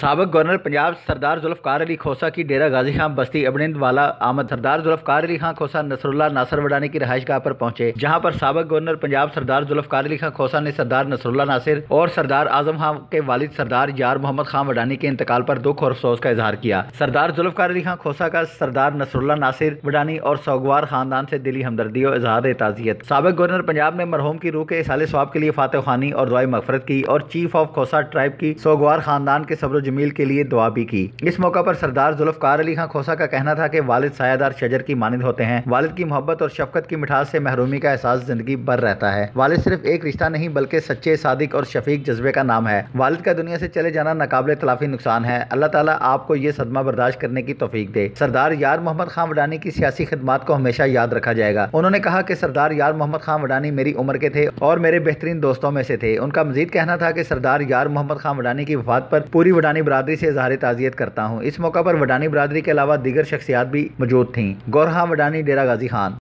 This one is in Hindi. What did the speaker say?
सबक गवर्नर पंजाब सरदार जुल्फकार अली खोसा की डेरा गाजी खान बस्ती अबनिंद वाला आमद। सरदार जुल्फकार अली खान खोसा नसरुल्ला नासर वडानी की रहायश गाह पर पहुँचे, जहाँ पर सबक गवर्नर पंजाब सरदार जुल्फकार अली खान खोसा ने सरदार नसरुल्ला नासिर और सरदार आज़म खान के वालिद सरदार यार मोहम्मद खान वडानी के इंतकाल पर दुख और अफसोस का इजहार किया। सरदार जुल्फकार अली खान खोसा का सरदार नसरुल्ला नासिर, वडानी और सौगवार खानदान से दिली हमदर्दी और इजहार ताजियत। सबक गवर्नर पंजाब ने मरहूम की रूह के साल स्वाब के लिए फातह खानी और दुआई मफरत की और चीफ ऑफ़ खोसा ट्राइब की सौगवार खानदान के सब्र जमील के लिए दुआ भी की। इस मौका पर सरदार जुल्फकार अली खान खोसा का कहना था कि वालिद सायादार शजर की मानद होते हैं। वालिद की मोहब्बत और शफकत की मिठास से महरूमी का एहसास ज़िंदगी भर रहता है। वालिद सिर्फ़ एक रिश्ता नहीं, बल्कि सच्चे, सादिक और शफीक जज्बे का नाम है। वालिद का दुनिया से चले जाना नाकाबले तलाफी नुकसान है। अल्लाह ताला आपको ये सदमा बर्दाश्त करने की तोफीक दे। सरदार यार मोहम्मद खान वडानी की सियासी खदमात को हमेशा याद रखा जाएगा। उन्होंने कहा कि सरदार यार मोहम्मद खान वडानी मेरी उम्र के थे और मेरे बेहतरीन दोस्तों में से थे। उनका मजीद कहना था कि सरदार यार मोहम्मद खान वडानी की वफात पर पूरी वडानी बरदरी से इजहार ताज़ियत करता हूँ। इस मौका पर वडानी बरदरी के अलावा दीगर शख्सियात भी मौजूद थी। गौरहा वडानी डेरा गाजी खान।